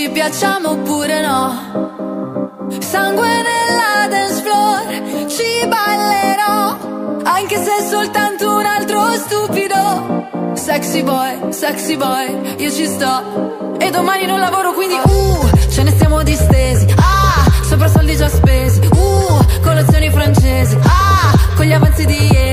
ci piacciamo oppure no. Sangue nella dance floor, ci ballerò, anche se è soltanto un altro stupido. Sexy boy, sexy boy, io ci sto. E domani non lavoro quindi, uh, ce ne stiamo distesi. Ah, sopra soldi già spesi. Uh, colazioni francesi. Ah, con gli avanzi di ieri.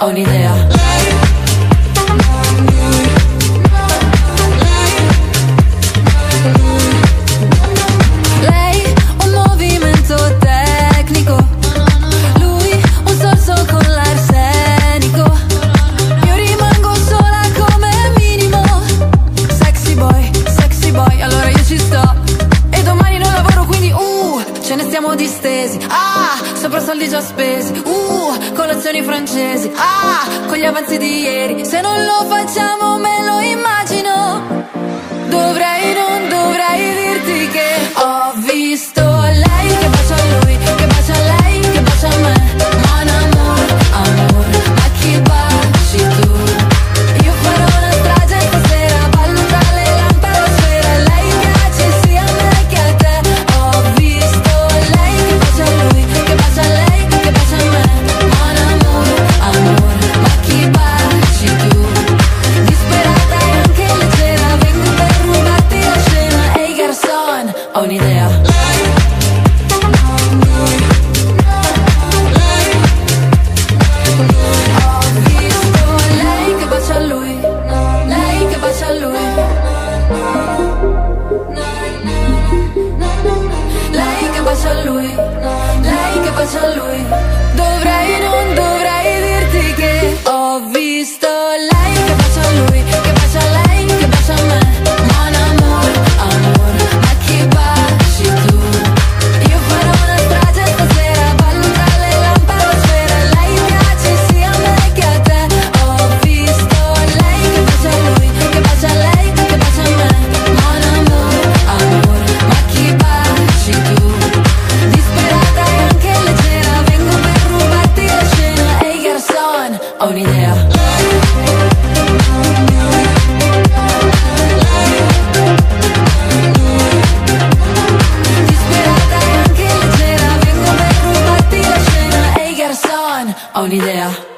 only there. ce ne stiamo distesi. Ah, sopra soldi già spesi. Uh, colazioni francesi. Ah, con gli avanzi di ieri. Se non lo facciamo me lo immagino. Dovrei o ni idea. Lei lui, lei che bacia a lui there